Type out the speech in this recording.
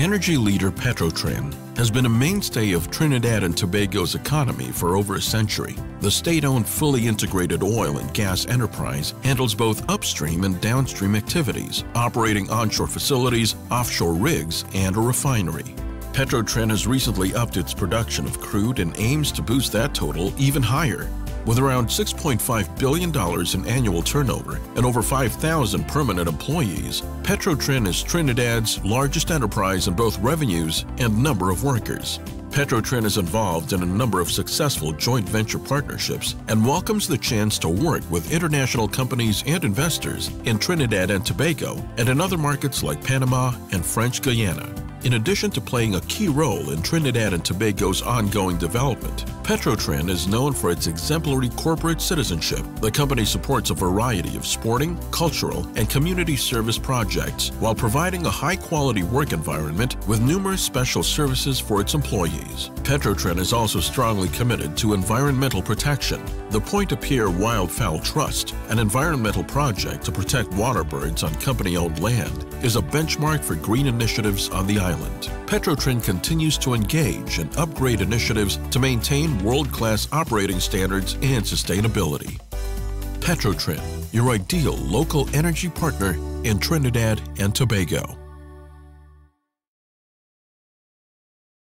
Energy leader Petrotrin has been a mainstay of Trinidad and Tobago's economy for over a century. The state-owned fully integrated oil and gas enterprise handles both upstream and downstream activities, operating onshore facilities, offshore rigs, and a refinery. Petrotrin has recently upped its production of crude and aims to boost that total even higher. With around $6.5 billion in annual turnover and over 5,000 permanent employees, Petrotrin is Trinidad's largest enterprise in both revenues and number of workers. Petrotrin is involved in a number of successful joint venture partnerships and welcomes the chance to work with international companies and investors in Trinidad and Tobago and in other markets like Panama and French Guiana. In addition to playing a key role in Trinidad and Tobago's ongoing development, Petrotrin is known for its exemplary corporate citizenship. The company supports a variety of sporting, cultural, and community service projects while providing a high-quality work environment with numerous special services for its employees. Petrotrin is also strongly committed to environmental protection. The Pointe-a-Pierre Wildfowl Trust, an environmental project to protect water birds on company-owned land, is a benchmark for green initiatives on the island. Petrotrin continues to engage and upgrade initiatives to maintain world-class operating standards and sustainability. Petrotrin, your ideal local energy partner in Trinidad and Tobago.